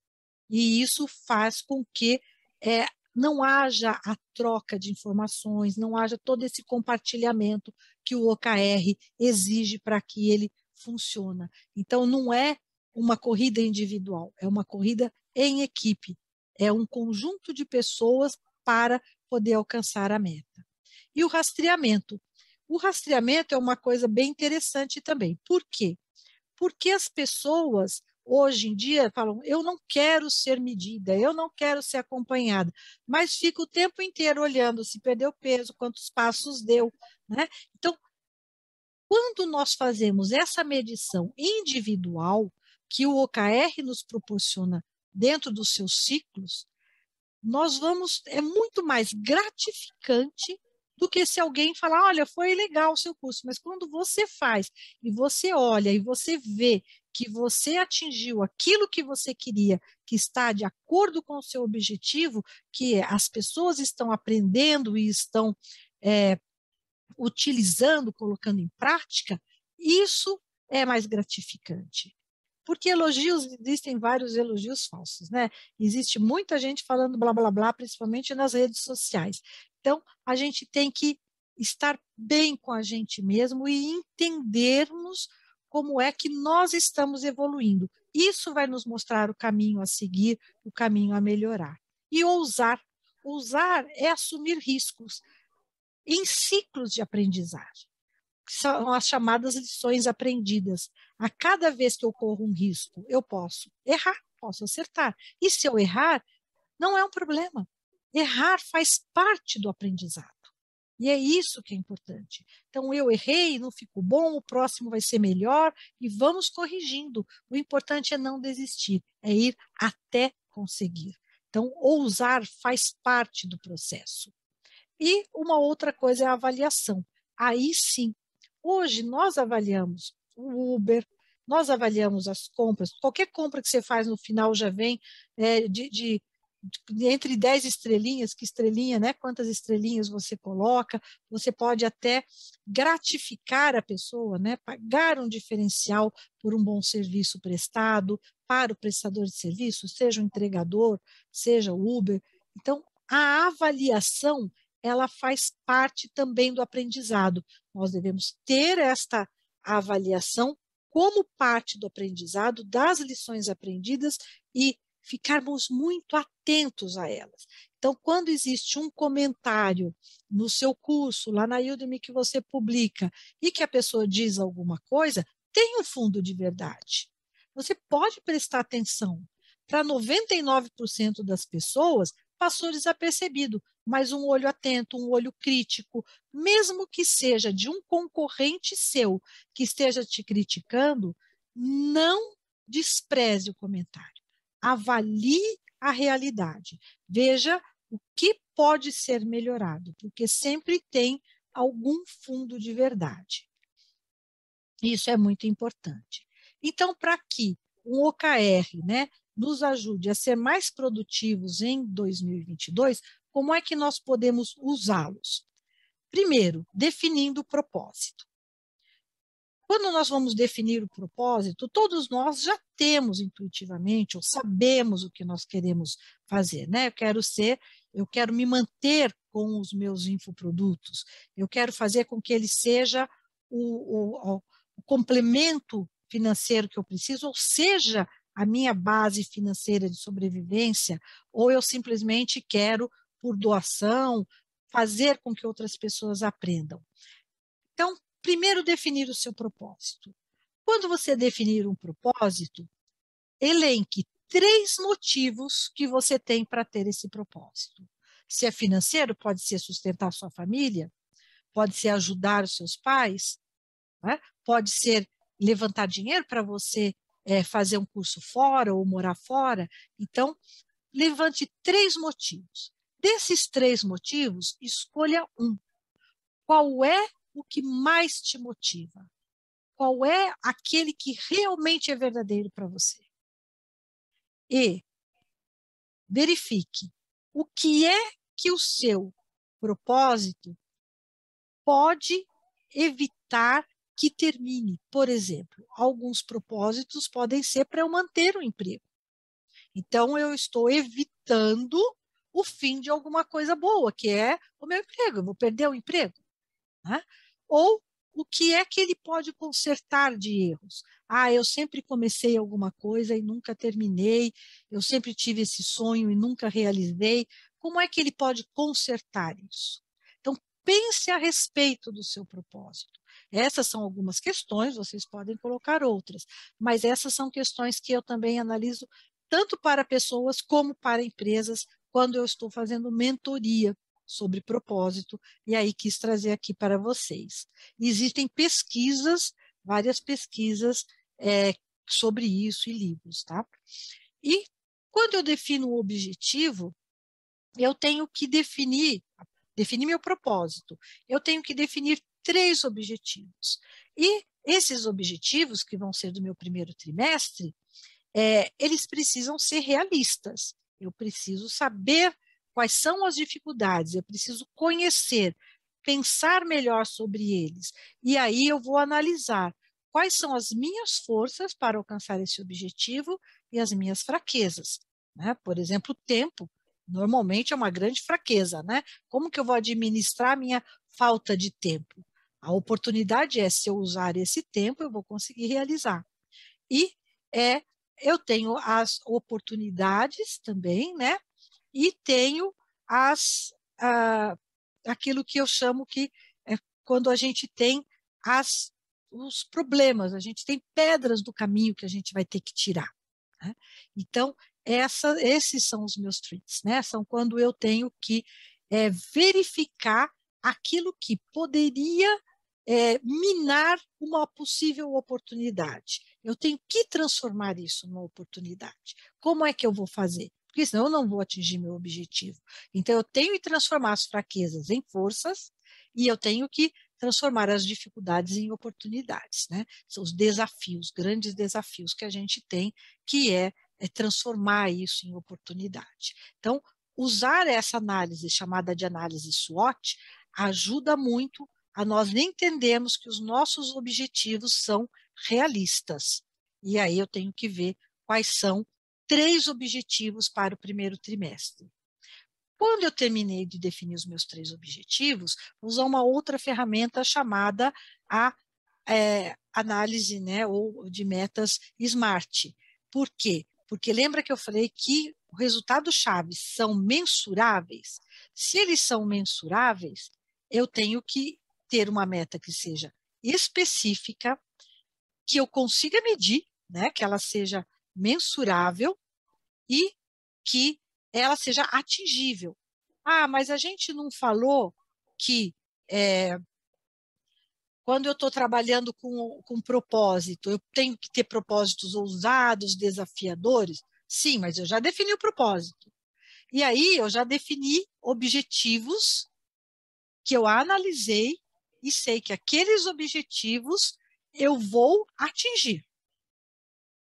E isso faz com que é, não haja a troca de informações, não haja todo esse compartilhamento que o OKR exige para que ele funcione. Então, não é uma corrida individual, é uma corrida em equipe, é um conjunto de pessoas para poder alcançar a meta. E o rastreamento. O rastreamento é uma coisa bem interessante também. Por quê? Porque as pessoas hoje em dia falam: eu não quero ser medida, eu não quero ser acompanhada, mas fica o tempo inteiro olhando se perdeu peso, quantos passos deu. Né? Então, quando nós fazemos essa medição individual, que o OKR nos proporciona dentro dos seus ciclos, nós vamos, é muito mais gratificante do que se alguém falar, olha, foi legal o seu curso, mas quando você faz e você olha e você vê que você atingiu aquilo que você queria, que está de acordo com o seu objetivo, que as pessoas estão aprendendo e estão é, utilizando, colocando em prática, isso é mais gratificante. Porque elogios, existem vários elogios falsos, né? Existe muita gente falando blá blá blá, principalmente nas redes sociais. Então, a gente tem que estar bem com a gente mesmo e entendermos como é que nós estamos evoluindo. Isso vai nos mostrar o caminho a seguir, o caminho a melhorar. E ousar. Ousar é assumir riscos em ciclos de aprendizagem são as chamadas lições aprendidas. A cada vez que eu corro um risco, eu posso errar, posso acertar. E se eu errar, não é um problema. Errar faz parte do aprendizado. E é isso que é importante. Então, eu errei, não ficou bom, o próximo vai ser melhor e vamos corrigindo. O importante é não desistir, é ir até conseguir. Então, ousar faz parte do processo. E uma outra coisa é a avaliação. Aí sim, Hoje nós avaliamos o Uber, nós avaliamos as compras, qualquer compra que você faz no final já vem é, de, de, de, entre 10 estrelinhas, que estrelinha, né? Quantas estrelinhas você coloca, você pode até gratificar a pessoa, né? Pagar um diferencial por um bom serviço prestado para o prestador de serviço, seja o entregador, seja o Uber. Então, a avaliação ela faz parte também do aprendizado. Nós devemos ter esta avaliação como parte do aprendizado, das lições aprendidas e ficarmos muito atentos a elas. Então, quando existe um comentário no seu curso, lá na Udemy que você publica, e que a pessoa diz alguma coisa, tem um fundo de verdade. Você pode prestar atenção, para 99% das pessoas, passou desapercebido, mas um olho atento, um olho crítico, mesmo que seja de um concorrente seu que esteja te criticando, não despreze o comentário. Avalie a realidade. Veja o que pode ser melhorado, porque sempre tem algum fundo de verdade. Isso é muito importante. Então, para que um OKR né, nos ajude a ser mais produtivos em 2022, como é que nós podemos usá-los? Primeiro, definindo o propósito. Quando nós vamos definir o propósito, todos nós já temos intuitivamente ou sabemos o que nós queremos fazer, né? Eu quero ser, eu quero me manter com os meus infoprodutos, eu quero fazer com que ele seja o, o, o complemento financeiro que eu preciso, ou seja, a minha base financeira de sobrevivência, ou eu simplesmente quero, por doação, fazer com que outras pessoas aprendam. Primeiro definir o seu propósito. Quando você definir um propósito, elenque três motivos que você tem para ter esse propósito. Se é financeiro, pode ser sustentar sua família, pode ser ajudar os seus pais, né? pode ser levantar dinheiro para você é, fazer um curso fora ou morar fora. Então, levante três motivos. Desses três motivos, escolha um. Qual é o que mais te motiva? Qual é aquele que realmente é verdadeiro para você? E verifique o que é que o seu propósito pode evitar que termine. Por exemplo, alguns propósitos podem ser para eu manter o emprego. Então, eu estou evitando o fim de alguma coisa boa, que é o meu emprego. Eu vou perder o emprego. Né? Ou o que é que ele pode consertar de erros. Ah, eu sempre comecei alguma coisa e nunca terminei, eu sempre tive esse sonho e nunca realizei. Como é que ele pode consertar isso? Então, pense a respeito do seu propósito. Essas são algumas questões, vocês podem colocar outras, mas essas são questões que eu também analiso tanto para pessoas como para empresas quando eu estou fazendo mentoria sobre propósito, e aí quis trazer aqui para vocês. Existem pesquisas, várias pesquisas é, sobre isso e livros, tá? E quando eu defino um objetivo, eu tenho que definir, definir meu propósito, eu tenho que definir três objetivos. E esses objetivos, que vão ser do meu primeiro trimestre, é, eles precisam ser realistas. Eu preciso saber quais são as dificuldades, eu preciso conhecer, pensar melhor sobre eles. E aí eu vou analisar quais são as minhas forças para alcançar esse objetivo e as minhas fraquezas. Né? Por exemplo, o tempo normalmente é uma grande fraqueza, né? Como que eu vou administrar a minha falta de tempo? A oportunidade é se eu usar esse tempo, eu vou conseguir realizar. E é eu tenho as oportunidades também, né? E tenho as, aquilo que eu chamo que é quando a gente tem as, os problemas, a gente tem pedras do caminho que a gente vai ter que tirar. Né? Então, essa, esses são os meus treats, né? São quando eu tenho que é, verificar aquilo que poderia é, minar uma possível oportunidade. Eu tenho que transformar isso numa oportunidade. Como é que eu vou fazer? Porque senão eu não vou atingir meu objetivo. Então, eu tenho que transformar as fraquezas em forças e eu tenho que transformar as dificuldades em oportunidades, né? São os desafios, grandes desafios que a gente tem, que é, é transformar isso em oportunidade. Então, usar essa análise chamada de análise SWOT ajuda muito a nós entendermos que os nossos objetivos são realistas. E aí eu tenho que ver quais são três objetivos para o primeiro trimestre. Quando eu terminei de definir os meus três objetivos, vou usar uma outra ferramenta chamada a é, análise né, ou de metas SMART. Por quê? Porque lembra que eu falei que o resultado-chave são mensuráveis? Se eles são mensuráveis, eu tenho que ter uma meta que seja específica, que eu consiga medir, né, que ela seja mensurável e que ela seja atingível. Ah, mas a gente não falou que é, quando eu estou trabalhando com, com propósito, eu tenho que ter propósitos ousados, desafiadores? Sim, mas eu já defini o propósito. E aí eu já defini objetivos que eu analisei e sei que aqueles objetivos eu vou atingir.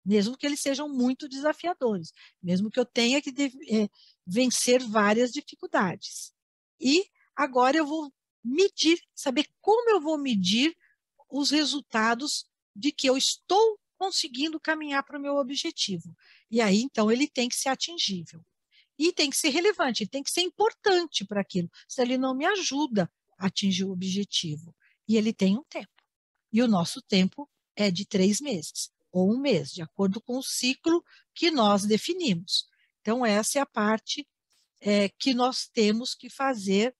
Mesmo que eles sejam muito desafiadores, mesmo que eu tenha que é, vencer várias dificuldades. E agora eu vou medir, saber como eu vou medir os resultados de que eu estou conseguindo caminhar para o meu objetivo. E aí, então, ele tem que ser atingível. E tem que ser relevante, tem que ser importante para aquilo. Se ele não me ajuda a atingir o objetivo. E ele tem um tempo. E o nosso tempo é de três meses, ou um mês, de acordo com o ciclo que nós definimos. Então, essa é a parte é, que nós temos que fazer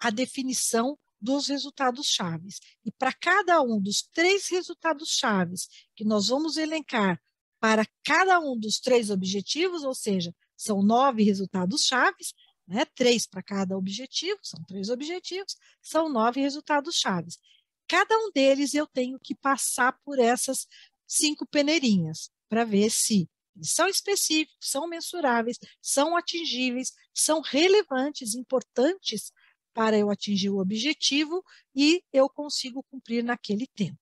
a definição dos resultados chaves. E para cada um dos três resultados chaves que nós vamos elencar para cada um dos três objetivos, ou seja, são nove resultados chaves, né? três para cada objetivo, são três objetivos, são nove resultados chaves. Cada um deles eu tenho que passar por essas cinco peneirinhas para ver se são específicos, são mensuráveis, são atingíveis, são relevantes, importantes para eu atingir o objetivo e eu consigo cumprir naquele tempo.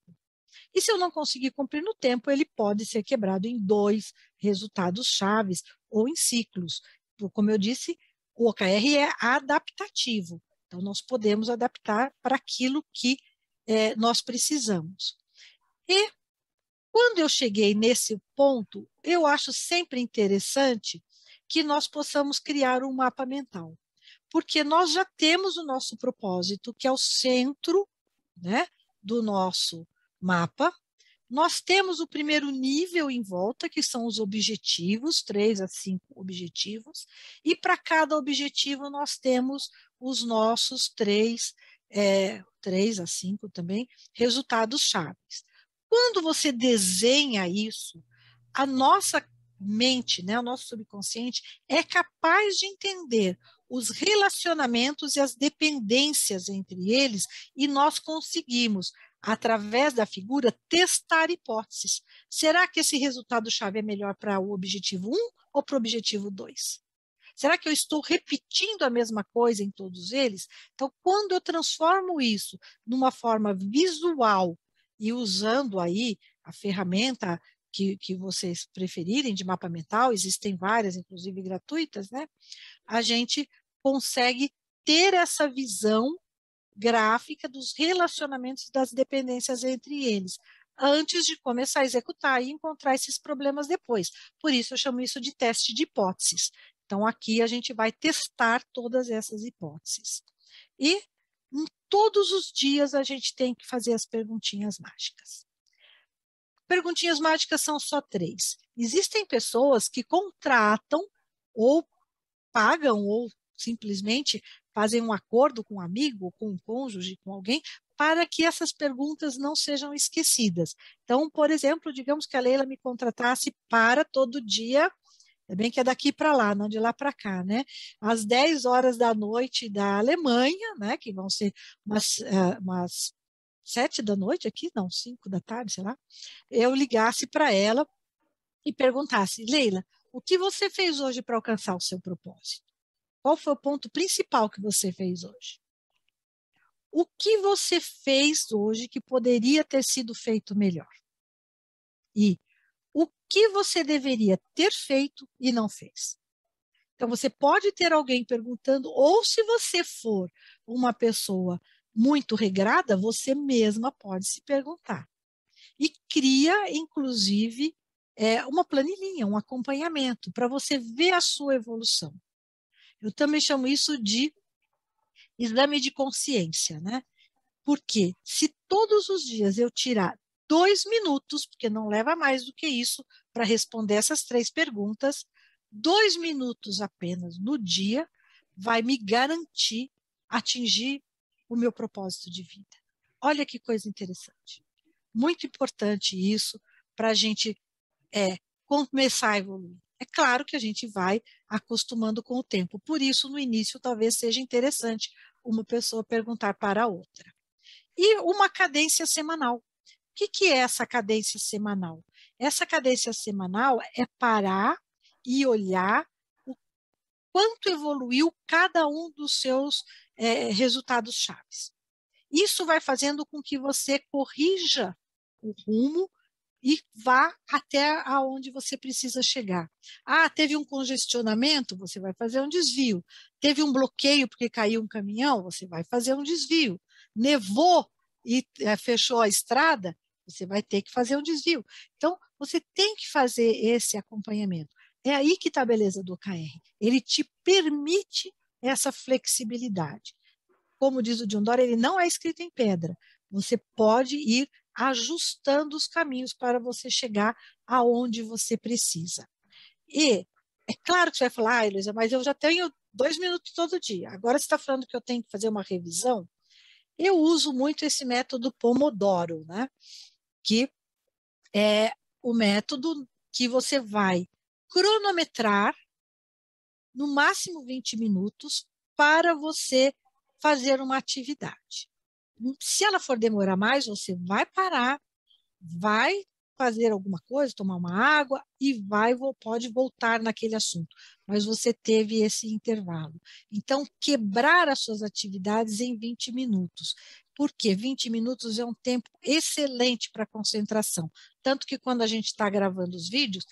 E se eu não conseguir cumprir no tempo, ele pode ser quebrado em dois resultados chaves ou em ciclos. Como eu disse, o OKR é adaptativo. Então, nós podemos adaptar para aquilo que é, nós precisamos. E quando eu cheguei nesse ponto, eu acho sempre interessante que nós possamos criar um mapa mental porque nós já temos o nosso propósito, que é o centro né, do nosso mapa. Nós temos o primeiro nível em volta, que são os objetivos, três a cinco objetivos, e para cada objetivo nós temos os nossos três, é, três a cinco também, resultados chaves. Quando você desenha isso, a nossa mente, né, o nosso subconsciente, é capaz de entender os relacionamentos e as dependências entre eles, e nós conseguimos, através da figura, testar hipóteses. Será que esse resultado-chave é melhor para o objetivo 1 ou para o objetivo 2? Será que eu estou repetindo a mesma coisa em todos eles? Então, quando eu transformo isso numa forma visual e usando aí a ferramenta que, que vocês preferirem de mapa mental, existem várias, inclusive gratuitas, né? A gente consegue ter essa visão gráfica dos relacionamentos das dependências entre eles, antes de começar a executar e encontrar esses problemas depois. Por isso eu chamo isso de teste de hipóteses. Então aqui a gente vai testar todas essas hipóteses. E todos os dias a gente tem que fazer as perguntinhas mágicas. Perguntinhas mágicas são só três. Existem pessoas que contratam ou pagam ou simplesmente fazem um acordo com um amigo, com um cônjuge, com alguém, para que essas perguntas não sejam esquecidas. Então, por exemplo, digamos que a Leila me contratasse para todo dia, é bem que é daqui para lá, não de lá para cá, né? Às 10 horas da noite da Alemanha, né? Que vão ser umas, uh, umas sete da noite aqui, não, cinco da tarde, sei lá, eu ligasse para ela e perguntasse, Leila, o que você fez hoje para alcançar o seu propósito? Qual foi o ponto principal que você fez hoje? O que você fez hoje que poderia ter sido feito melhor? E que você deveria ter feito e não fez? Então, você pode ter alguém perguntando, ou se você for uma pessoa muito regrada, você mesma pode se perguntar. E cria, inclusive, é, uma planilhinha, um acompanhamento, para você ver a sua evolução. Eu também chamo isso de exame de consciência, né? Porque se todos os dias eu tirar dois minutos, porque não leva mais do que isso para responder essas três perguntas, dois minutos apenas no dia vai me garantir atingir o meu propósito de vida. Olha que coisa interessante. Muito importante isso para a gente é, começar a evoluir. É claro que a gente vai acostumando com o tempo. Por isso, no início, talvez seja interessante uma pessoa perguntar para a outra. E uma cadência semanal. O que, que é essa cadência semanal? Essa cadência semanal é parar e olhar o quanto evoluiu cada um dos seus é, resultados chaves. Isso vai fazendo com que você corrija o rumo e vá até aonde você precisa chegar. Ah, teve um congestionamento, você vai fazer um desvio. Teve um bloqueio porque caiu um caminhão, você vai fazer um desvio. Nevou e é, fechou a estrada, você vai ter que fazer um desvio. Então, você tem que fazer esse acompanhamento. É aí que está a beleza do OKR. Ele te permite essa flexibilidade. Como diz o John ele não é escrito em pedra. Você pode ir ajustando os caminhos para você chegar aonde você precisa. E é claro que você vai falar, ah, Elisa, mas eu já tenho dois minutos todo dia. Agora você está falando que eu tenho que fazer uma revisão. Eu uso muito esse método Pomodoro, né? Que é o método que você vai cronometrar no máximo 20 minutos para você fazer uma atividade. Se ela for demorar mais, você vai parar, vai fazer alguma coisa, tomar uma água e vai pode voltar naquele assunto. Mas você teve esse intervalo. Então, quebrar as suas atividades em 20 minutos. Porque 20 minutos é um tempo excelente para concentração. Tanto que quando a gente está gravando os vídeos,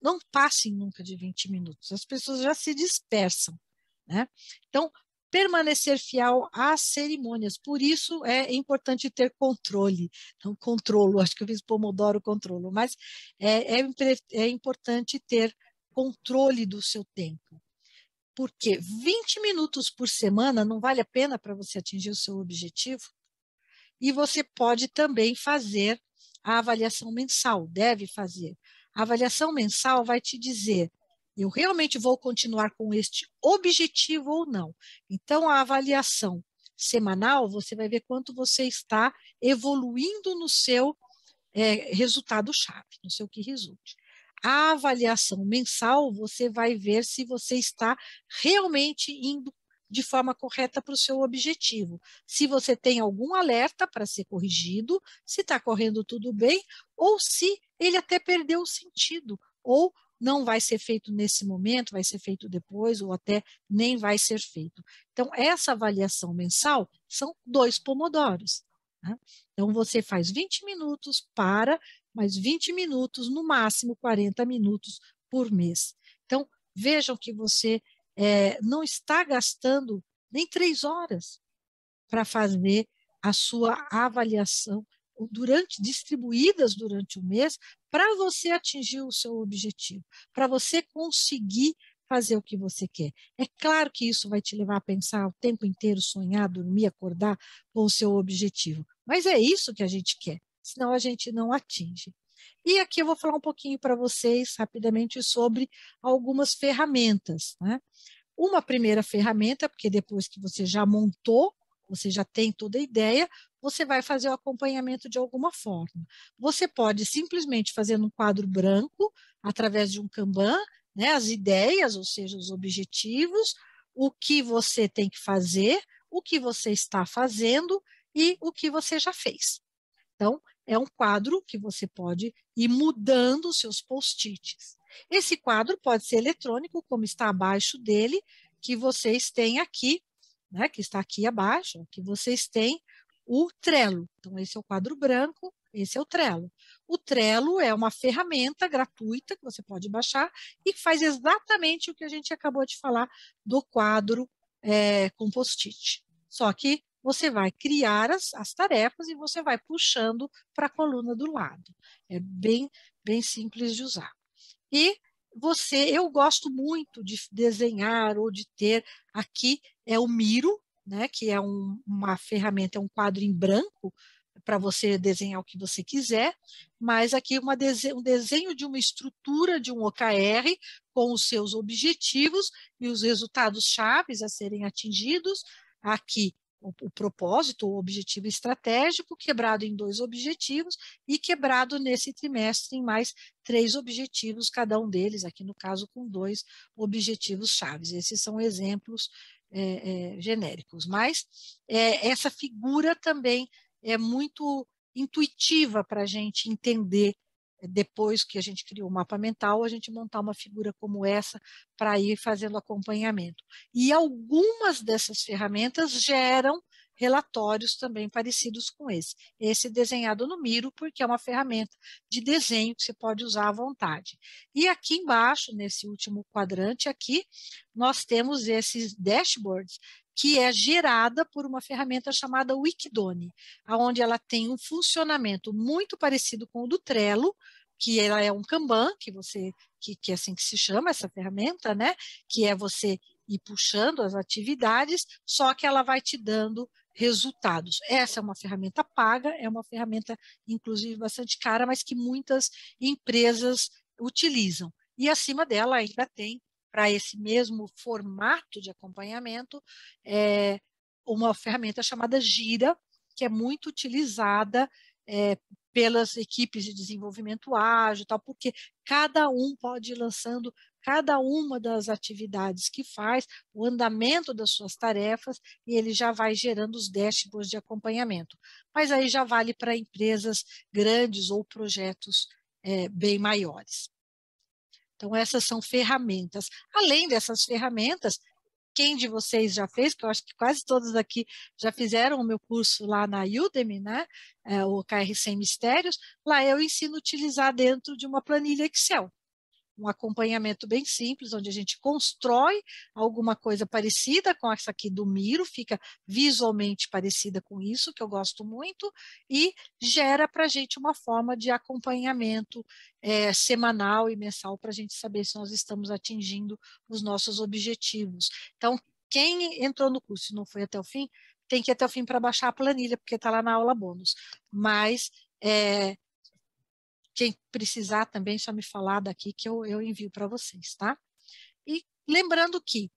não passem nunca de 20 minutos. As pessoas já se dispersam. Né? Então, permanecer fiel às cerimônias. Por isso é importante ter controle, não controlo, acho que eu fiz Pomodoro controlo, mas é, é, é importante ter controle do seu tempo. Porque 20 minutos por semana não vale a pena para você atingir o seu objetivo? E você pode também fazer a avaliação mensal, deve fazer. A avaliação mensal vai te dizer eu realmente vou continuar com este objetivo ou não. Então, a avaliação semanal, você vai ver quanto você está evoluindo no seu é, resultado-chave, no seu que resulte. A avaliação mensal, você vai ver se você está realmente indo de forma correta para o seu objetivo. Se você tem algum alerta para ser corrigido, se está correndo tudo bem, ou se ele até perdeu o sentido, ou não vai ser feito nesse momento, vai ser feito depois, ou até nem vai ser feito. Então, essa avaliação mensal são dois pomodoros. Né? Então, você faz 20 minutos para, mais 20 minutos, no máximo 40 minutos por mês. Então, vejam que você é, não está gastando nem três horas para fazer a sua avaliação durante distribuídas durante o mês para você atingir o seu objetivo, para você conseguir fazer o que você quer. É claro que isso vai te levar a pensar o tempo inteiro, sonhar, dormir, acordar com o seu objetivo. Mas é isso que a gente quer, senão a gente não atinge. E aqui eu vou falar um pouquinho para vocês rapidamente sobre algumas ferramentas. Né? Uma primeira ferramenta, porque depois que você já montou, você já tem toda a ideia, você vai fazer o acompanhamento de alguma forma. Você pode simplesmente fazer um quadro branco, através de um Kanban, né, as ideias, ou seja, os objetivos, o que você tem que fazer, o que você está fazendo e o que você já fez. Então, é um quadro que você pode ir mudando os seus post-its. Esse quadro pode ser eletrônico, como está abaixo dele, que vocês têm aqui, né, que está aqui abaixo, que vocês têm o Trello. Então, esse é o quadro branco, esse é o Trello. O Trello é uma ferramenta gratuita que você pode baixar e faz exatamente o que a gente acabou de falar do quadro é, com post-it. Só que você vai criar as, as tarefas e você vai puxando para a coluna do lado. É bem, bem simples de usar. E você, eu gosto muito de desenhar ou de ter aqui é o Miro, né, que é um, uma ferramenta, é um quadro em branco para você desenhar o que você quiser, mas aqui uma um desenho de uma estrutura de um OKR com os seus objetivos e os resultados chaves a serem atingidos. Aqui o, propósito, o objetivo estratégico, quebrado em dois objetivos e quebrado nesse trimestre em mais três objetivos, cada um deles, aqui no caso, com dois objetivos chaves. Esses são exemplos é, é, genéricos, mas é, essa figura também é muito intuitiva para a gente entender depois que a gente criou o mapa mental, a gente montar uma figura como essa para ir fazendo acompanhamento. E algumas dessas ferramentas geram relatórios também parecidos com esse. Esse desenhado no Miro, porque é uma ferramenta de desenho que você pode usar à vontade. E aqui embaixo, nesse último quadrante aqui, nós temos esses dashboards que é gerada por uma ferramenta chamada Wikidone, onde ela tem um funcionamento muito parecido com o do Trello, que ela é um Kanban, que você que, que é assim que se chama essa ferramenta, né? Que é você ir puxando as atividades, só que ela vai te dando resultados. Essa é uma ferramenta paga, é uma ferramenta inclusive bastante cara, mas que muitas empresas utilizam. E acima dela ainda tem para esse mesmo formato de acompanhamento, é uma ferramenta chamada Gira, que é muito utilizada é, pelas equipes de desenvolvimento ágil, tal, porque cada um pode ir lançando cada uma das atividades que faz, o andamento das suas tarefas, e ele já vai gerando os dashboards de acompanhamento. Mas aí já vale para empresas grandes ou projetos é, bem maiores. Então, essas são ferramentas. Além dessas ferramentas, quem de vocês já fez, que eu acho que quase todos aqui já fizeram o meu curso lá na Udemy, né? É, o KR Sem Mistérios, lá eu ensino a utilizar dentro de uma planilha Excel um acompanhamento bem simples, onde a gente constrói alguma coisa parecida com essa aqui do Miro, fica visualmente parecida com isso, que eu gosto muito, e gera para a gente uma forma de acompanhamento é, semanal e mensal para a gente saber se nós estamos atingindo os nossos objetivos. Então, quem entrou no curso e não foi até o fim, tem que ir até o fim para baixar a planilha, porque está lá na aula bônus. Mas é, quem precisar também, só me falar daqui que eu, eu envio para vocês, tá? E lembrando que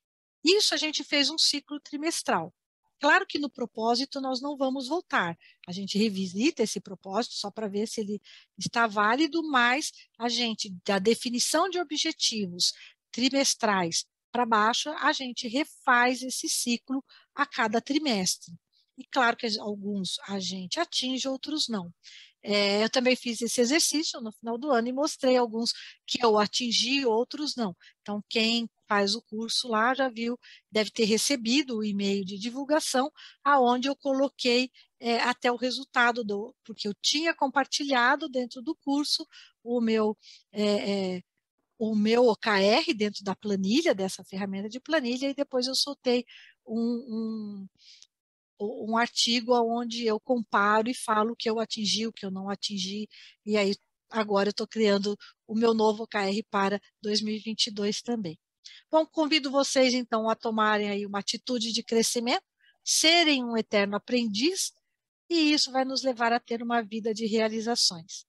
isso a gente fez um ciclo trimestral. Claro que no propósito nós não vamos voltar. A gente revisita esse propósito só para ver se ele está válido, mas a gente, da definição de objetivos trimestrais para baixo, a gente refaz esse ciclo a cada trimestre. E claro que alguns a gente atinge, outros não. É, eu também fiz esse exercício no final do ano e mostrei alguns que eu atingi, outros não. Então, quem faz o curso lá já viu, deve ter recebido o e-mail de divulgação, aonde eu coloquei é, até o resultado do, porque eu tinha compartilhado dentro do curso o meu é, é, o meu OKR dentro da planilha, dessa ferramenta de planilha, e depois eu soltei um, um, um artigo onde eu comparo e falo o que eu atingi, o que eu não atingi, e aí agora eu estou criando o meu novo KR para 2022 também. Bom, convido vocês então a tomarem aí uma atitude de crescimento, serem um eterno aprendiz, e isso vai nos levar a ter uma vida de realizações.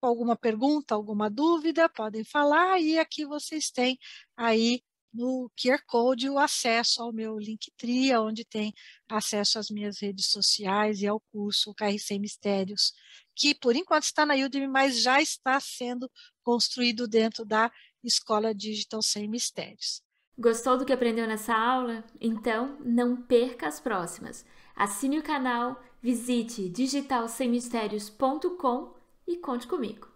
Alguma pergunta, alguma dúvida, podem falar, e aqui vocês têm aí no QR Code o acesso ao meu Linktree, onde tem acesso às minhas redes sociais e ao curso KRC Mistérios, que por enquanto está na Udemy, mas já está sendo construído dentro da Escola Digital Sem Mistérios. Gostou do que aprendeu nessa aula? Então não perca as próximas. Assine o canal, visite digitalsemmistérios.com e conte comigo.